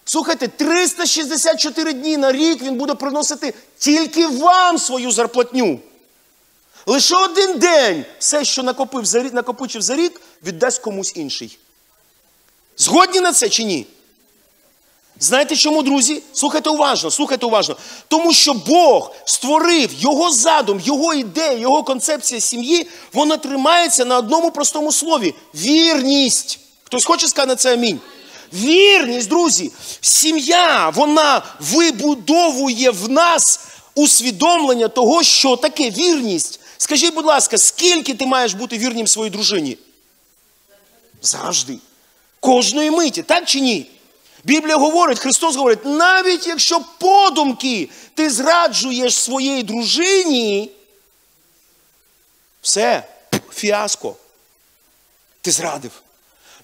Слухайте, 364 дні на рік він буде приносити тільки вам свою зарплатню. Лише один день все, що накопив за рік, накопичив за рік, віддасть комусь інший. Згодні на це чи ні? Знаєте чому, друзі? Слухайте уважно, слухайте уважно. Тому що Бог створив його задум, його ідея, його концепція сім'ї, вона тримається на одному простому слові вірність. Хтось хоче сказати на це амінь? Вірність, друзі. Сім'я, вона вибудовує в нас усвідомлення того, що таке вірність. Скажіть, будь ласка, скільки ти маєш бути вірним своїй дружині? Завжди. Кожної миті, так чи ні? Біблія говорить, Христос говорить, навіть якщо подумки ти зраджуєш своїй дружині, все, фіаско. Ти зрадив.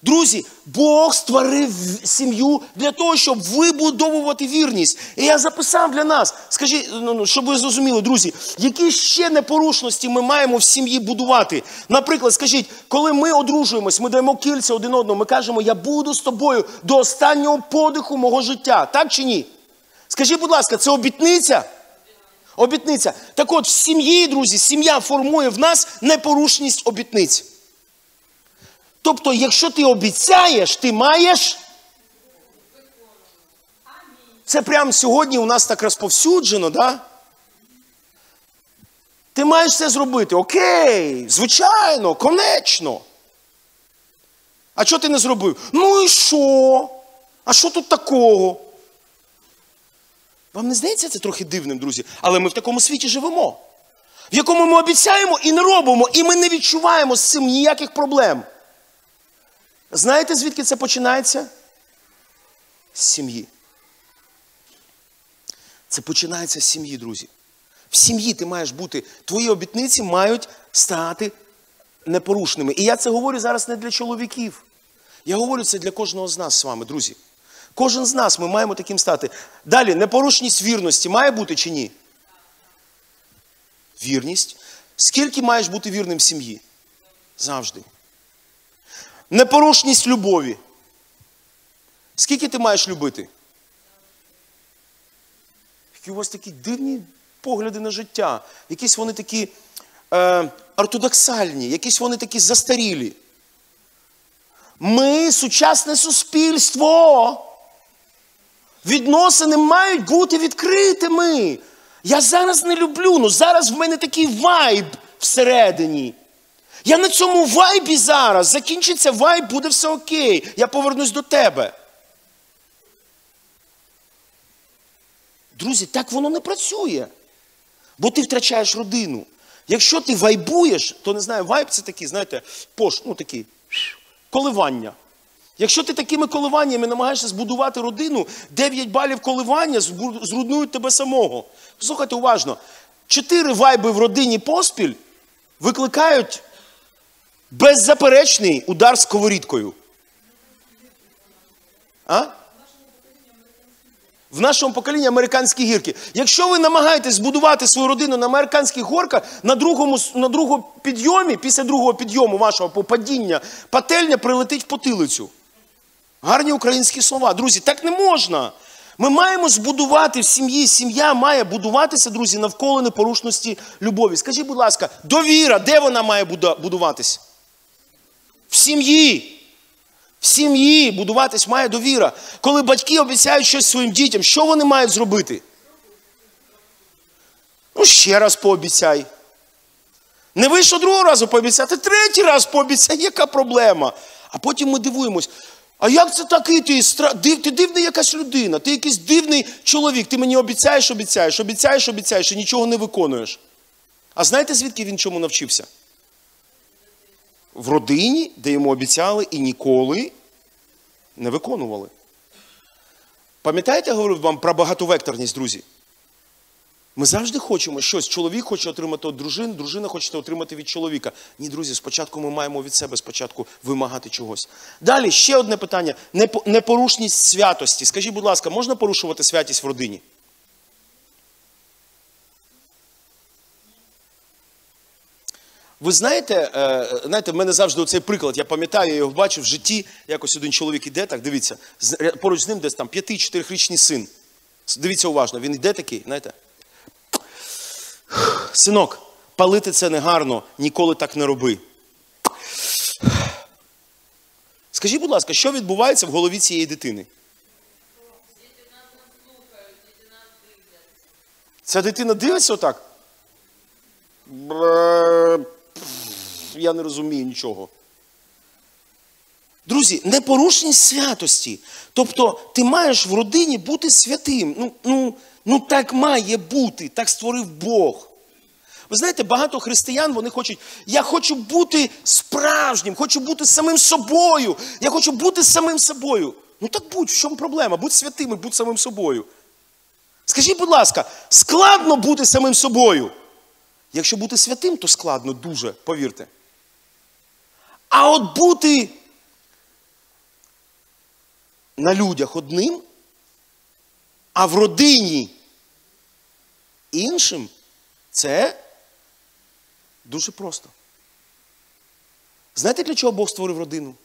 Друзі, Бог створив сім'ю для того, щоб вибудовувати вірність. І я записав для нас, скажіть, ну, ну, щоб ви зрозуміли, друзі, які ще непорушності ми маємо в сім'ї будувати. Наприклад, скажіть, коли ми одружуємось, ми даємо кільця один одному, ми кажемо, я буду з тобою до останнього подиху мого життя. Так чи ні? Скажіть, будь ласка, це обітниця? Обітниця. Так от, в сім'ї, друзі, сім'я формує в нас непорушність обітниць. Тобто, якщо ти обіцяєш, ти маєш. Це прямо сьогодні у нас так розповсюджено, да? Ти маєш це зробити. Окей, звичайно, конечно. А що ти не зробив? Ну і що? А що тут такого? Вам не здається це трохи дивним, друзі? Але ми в такому світі живемо, в якому ми обіцяємо і не робимо, і ми не відчуваємо з цим ніяких проблем. Знаєте, звідки це починається? З сім'ї. Це починається з сім'ї, друзі. В сім'ї ти маєш бути, твої обітниці мають стати непорушними. І я це говорю зараз не для чоловіків. Я говорю це для кожного з нас з вами, друзі. Кожен з нас ми маємо таким стати. Далі, непорушність вірності має бути чи ні? Вірність. Скільки маєш бути вірним в сім'ї? Завжди. Непорушність любові. Скільки ти маєш любити? Які у вас такі дивні погляди на життя. Якісь вони такі е, ортодоксальні, якісь вони такі застарілі. Ми сучасне суспільство. Відносини мають бути відкритими. Я зараз не люблю, ну зараз в мене такий вайб всередині. Я на цьому вайбі зараз. Закінчиться вайб, буде все окей. Я повернусь до тебе. Друзі, так воно не працює. Бо ти втрачаєш родину. Якщо ти вайбуєш, то не знаю, вайб це такий, знаєте, пош, ну такий коливання. Якщо ти такими коливаннями намагаєшся збудувати родину, 9 балів коливання зруйнують тебе самого. Слухайте уважно, чотири вайби в родині поспіль викликають беззаперечний удар сковорідкою. А? В нашому поколінні американські гірки. Якщо ви намагаєтесь збудувати свою родину на американських горках, на другому на другому підйомі, після другого підйому вашого падіння, пательня прилетить в потилицю. Гарні українські слова. Друзі, так не можна. Ми маємо збудувати в сім'ї. Сім'я має будуватися, друзі, навколо непорушності любові. Скажіть, будь ласка, довіра, де вона має будуватися? В сім'ї. В сім'ї будуватись має довіра. Коли батьки обіцяють щось своїм дітям, що вони мають зробити? Ну, ще раз пообіцяй. Не вийшло другого разу пообіцяти, третій раз пообіцяй, яка проблема? А потім ми дивуємось. А як це такий ти ти дивна якась людина, ти якийсь дивний чоловік, ти мені обіцяєш, обіцяєш, обіцяєш, обіцяєш і нічого не виконуєш. А знаєте, звідки він чому навчився? В родині, де йому обіцяли і ніколи не виконували. Пам'ятаєте, я говорив вам про багатовекторність, друзі? Ми завжди хочемо щось. Чоловік хоче отримати від дружини, дружина хоче отримати від чоловіка. Ні, друзі, спочатку ми маємо від себе спочатку вимагати чогось. Далі ще одне питання: непорушність святості. Скажіть, будь ласка, можна порушувати святість в родині? Ви знаєте, е, знаєте, в мене завжди оцей приклад. Я пам'ятаю, я його бачив в житті. Якось один чоловік іде, так дивіться, е, поруч з ним десь там 5-4-річний син. Дивіться уважно, він йде такий, знаєте. Синок, палити це негарно, ніколи так не роби. Скажіть, будь ласка, що відбувається в голові цієї дитини? Ця дитина дивиться отак? Я не розумію нічого. Друзі, непорушність святості. Тобто ти маєш в родині бути святим. Ну, ну, ну так має бути, так створив Бог. Ви знаєте, багато християн вони хочуть, я хочу бути справжнім, хочу бути самим собою. Я хочу бути самим собою. Ну так будь, в чому проблема? Будь святим і будь самим собою. Скажіть, будь ласка, складно бути самим собою. Якщо бути святим, то складно дуже, повірте. А от бути на людях одним, а в родині іншим це дуже просто. Знаєте, для чого Бог створив родину?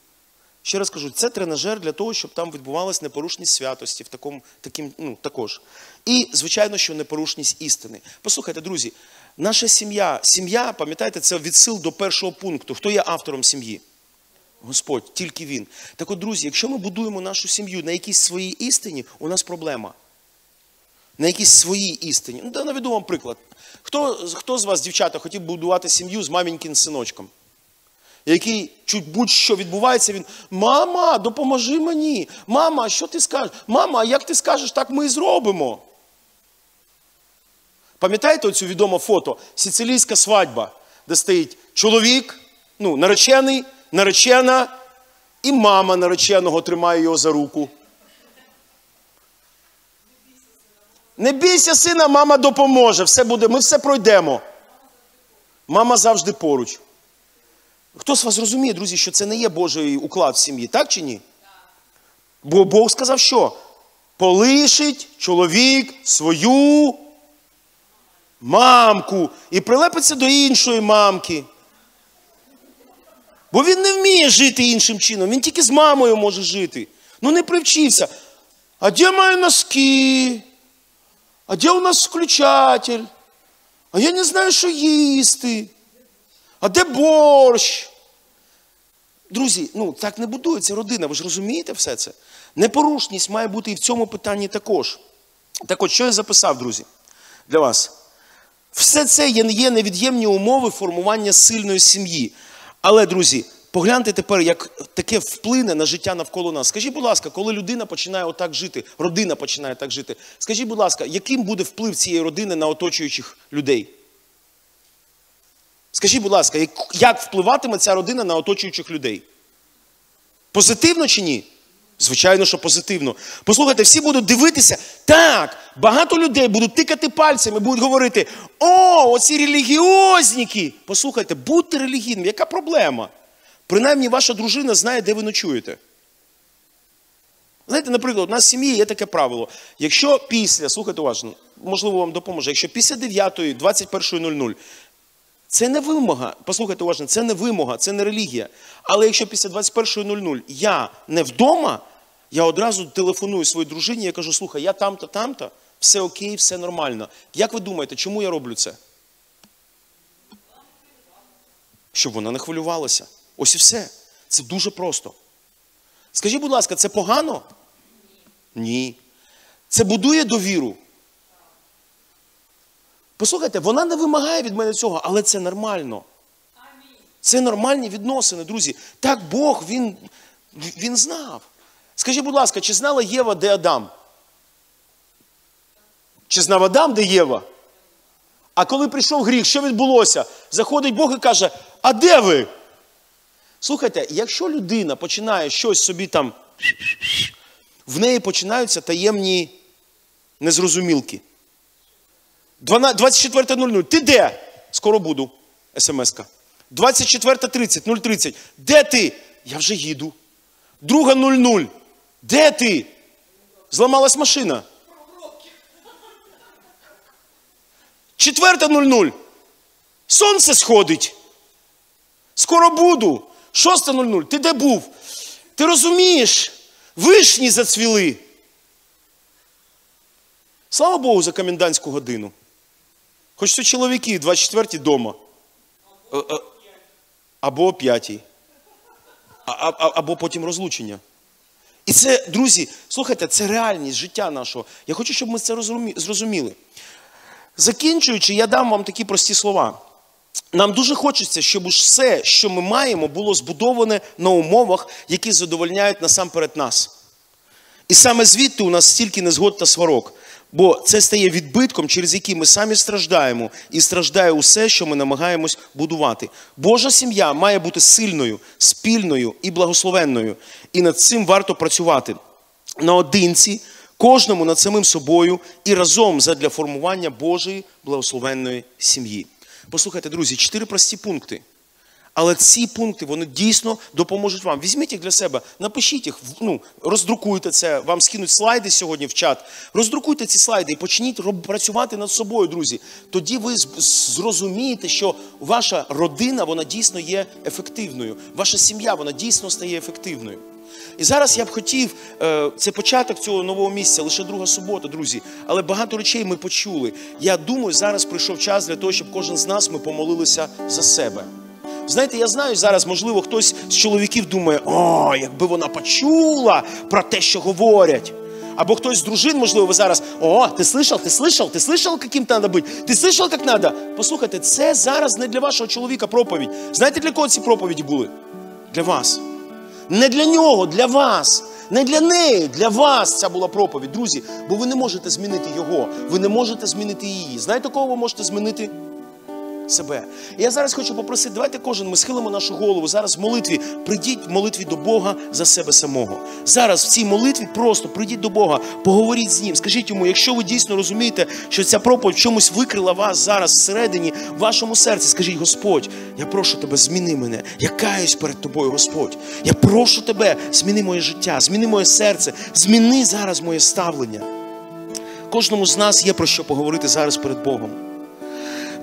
Ще раз кажу, це тренажер для того, щоб там відбувалась непорушність святості, в такому, таким, ну, також. І, звичайно, що непорушність істини. Послухайте, друзі, наша сім'я, сім'я, пам'ятаєте, це відсил до першого пункту. Хто є автором сім'ї? Господь, тільки Він. Так от, друзі, якщо ми будуємо нашу сім'ю на якійсь своїй істині, у нас проблема. На якійсь своїй істині. Ну, наведу вам приклад. Хто хто з вас, дівчата, хотів будувати сім'ю з маміньким синочком? Який чуть будь-що відбувається, він Мама, допоможи мені. Мама, що ти скажеш? Мама, як ти скажеш, так ми і зробимо. Пам'ятаєте оцю відоме фото? Сицилійська свадьба, де стоїть чоловік, ну, наречений, наречена, і мама нареченого тримає його за руку. Не бійся, сина, мама допоможе. Все буде, Ми все пройдемо. Мама завжди поруч. Хто з вас розуміє, друзі, що це не є Божий уклад в сім'ї, так чи ні? Бо Бог сказав, що полишить чоловік свою мамку і прилепиться до іншої мамки. Бо він не вміє жити іншим чином, він тільки з мамою може жити. Ну не привчився. А де мої носки? А де у нас включатель? А я не знаю, що їсти. А де борщ? Друзі, ну так не будується родина, ви ж розумієте все це? Непорушність має бути і в цьому питанні також. Так от, що я записав, друзі, для вас? Все це є невід'ємні умови формування сильної сім'ї. Але, друзі, погляньте тепер, як таке вплине на життя навколо нас. Скажіть, будь ласка, коли людина починає отак жити, родина починає так жити, скажіть, будь ласка, яким буде вплив цієї родини на оточуючих людей? Скажіть, будь ласка, як впливатиме ця родина на оточуючих людей? Позитивно чи ні? Звичайно, що позитивно. Послухайте, всі будуть дивитися. Так, багато людей будуть тикати пальцями, будуть говорити: о, оці релігіозніки. Послухайте, будьте релігійними, яка проблема? Принаймні, ваша дружина знає, де ви ночуєте. Знаєте, наприклад, у нас в сім'ї є таке правило. Якщо після, слухайте уважно, можливо, вам допоможе, якщо після 9, 21.00 це не вимога. Послухайте уважно, це не вимога, це не релігія. Але якщо після 21.00 я не вдома, я одразу телефоную своїй дружині і кажу, слухай, я там-то, там-то, все окей, все нормально. Як ви думаєте, чому я роблю це? Щоб вона не хвилювалася. Ось і все. Це дуже просто. Скажіть, будь ласка, це погано? Ні. Це будує довіру. Послухайте, вона не вимагає від мене цього, але це нормально. Це нормальні відносини, друзі. Так Бог, Він, він знав. Скажіть, будь ласка, чи знала Єва, де Адам? Чи знав Адам, де Єва? А коли прийшов гріх, що відбулося? Заходить Бог і каже: А де ви? Слухайте, якщо людина починає щось собі там, в неї починаються таємні незрозумілки. 24.00. Ти де? Скоро буду. СМС-ка. 24.30, 0.30. Де ти? Я вже їду. Друга 00. Де ти? Зламалась машина. Четверта 00. Сонце сходить. Скоро буду. Шоста 00. Ти де був? Ти розумієш? Вишні зацвіли. Слава Богу, за комендантську годину. Хоч це чоловіки 24-ті вдома. Е, е, або о 5 або потім розлучення. І це, друзі, слухайте, це реальність життя нашого. Я хочу, щоб ми це зрозуміли. Закінчуючи, я дам вам такі прості слова. Нам дуже хочеться, щоб все, що ми маємо, було збудоване на умовах, які задовольняють насамперед нас. І саме звідти у нас стільки незгод та сварок. Бо це стає відбитком, через який ми самі страждаємо, і страждає усе, що ми намагаємось будувати. Божа сім'я має бути сильною, спільною і благословенною. І над цим варто працювати наодинці, кожному над самим собою і разом задля формування Божої благословенної сім'ї. Послухайте, друзі, чотири прості пункти. Але ці пункти вони дійсно допоможуть вам. Візьміть їх для себе, напишіть їх, ну, роздрукуйте це, вам скинуть слайди сьогодні в чат. Роздрукуйте ці слайди і почніть працювати над собою, друзі. Тоді ви зрозумієте, що ваша родина вона дійсно є ефективною. Ваша сім'я вона дійсно стає ефективною. І зараз я б хотів, е, це початок цього нового місця, лише друга субота, друзі. Але багато речей ми почули. Я думаю, зараз прийшов час для того, щоб кожен з нас ми помолилися за себе. Знаєте, я знаю зараз, можливо, хтось з чоловіків думає, о, якби вона почула про те, що говорять. Або хтось з дружин, можливо, ви зараз, о, ти слышав, ти слышав, ти слышав, яким треба бути? Ти слышав, як треба? Послухайте, це зараз не для вашого чоловіка проповідь. Знаєте, для кого ці проповіді були? Для вас. Не для нього, для вас. Не для неї, для вас ця була проповідь, друзі. Бо ви не можете змінити його, ви не можете змінити її. Знаєте, кого ви можете змінити? Себе. І я зараз хочу попросити, давайте кожен ми схилимо нашу голову. Зараз в молитві прийдіть в молитві до Бога за себе самого. Зараз в цій молитві просто прийдіть до Бога, поговоріть з Ним. Скажіть йому, якщо ви дійсно розумієте, що ця проповідь в чомусь викрила вас зараз всередині, в вашому серці, скажіть, Господь, я прошу тебе, зміни мене. Я каюсь перед тобою, Господь. Я прошу тебе, зміни моє життя, зміни моє серце, зміни зараз моє ставлення. Кожному з нас є про що поговорити зараз перед Богом.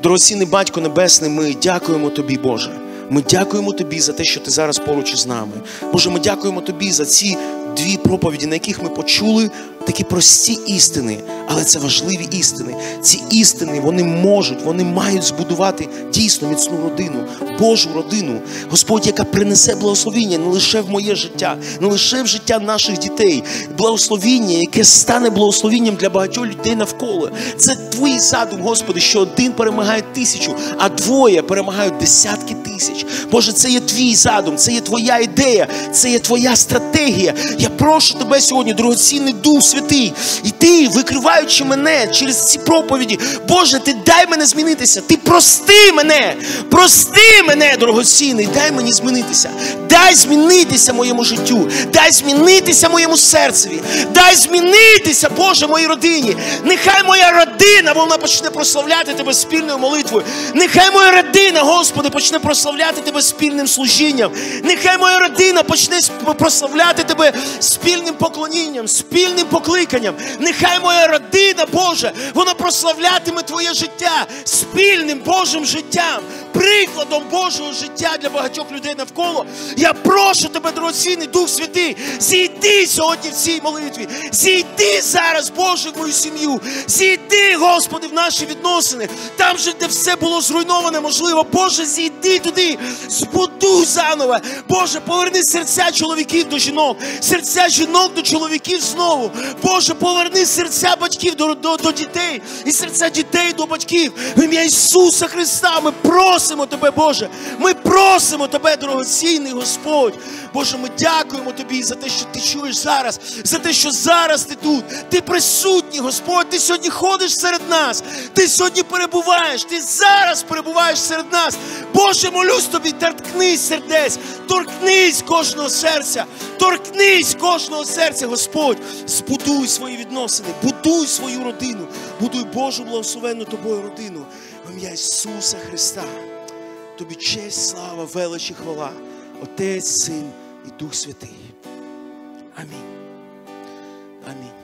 Дорогоцінний Батько Небесний, ми дякуємо Тобі, Боже. Ми дякуємо Тобі за те, що ти зараз поруч із нами. Боже, ми дякуємо Тобі за ці дві проповіді, на яких ми почули такі прості істини, але це важливі істини. Ці істини вони можуть, вони мають збудувати дійсно міцну родину, Божу родину, Господь, яка принесе благословіння не лише в моє життя, не лише в життя наших дітей, благословіння, яке стане благословінням для багатьох людей навколо. Це твій задум, Господи, що один перемагає тисячу, а двоє перемагають десятки тисяч. Боже, це є твій задум, це є твоя ідея, це є твоя стратегія. Я прошу тебе сьогодні, дорогоцінний Дух Святий, і ти, викриваючи мене через ці проповіді, Боже, ти дай мене змінитися. Ти прости мене, прости мене, дорогоцінний, дай мені змінитися. Дай змінитися моєму життю, дай змінитися моєму серцеві, дай змінитися, Боже, моїй родині. Нехай моя родина, вона почне прославляти тебе спільною молитвою. Нехай моя родина, Господи, почне прославляти тебе спільним служінням. Нехай моя родина почне прославляти тебе спільним поклонінням, спільним покликанням. Нехай моя родина, Боже, вона прославлятиме Твоє життя спільним Божим життям, прикладом Божого життя для багатьох людей навколо. Я прошу тебе, дорогоцінний Дух Святий, зійди сьогодні в цій молитві. Зійди зараз, Боже, в мою сім'ю. Зійди, Господи, в наші відносини. Там же, де все було зруйноване, можливо, Боже, зійди туди, збудуй заново. Боже, поверни серця чоловіків до жінок, серця жінок до чоловіків знову. Боже, поверни серця батьків до, до, до дітей і серця дітей до батьків. В ім'я Ісуса Христа. Ми просимо Тебе, Боже. Ми просимо Тебе, дорогоцінний Господь. Боже, ми дякуємо Тобі за те, що Ти чуєш зараз, за те, що зараз ти тут. Ти присутній, Господь. Ти сьогодні ходиш серед нас. Ти сьогодні перебуваєш. Ти зараз перебуваєш серед нас. Боже, молюсь тобі, торкнись сердець, торкнись кожного серця, торкнись кожного серця, Господь. Збудуй свої відносини, будуй свою родину, будуй Божу благословенну тобою родину. В ім'я Ісуса Христа. Тобі честь, слава, велич і хвала, Отець, Син і Дух Святий. Амінь. Амінь.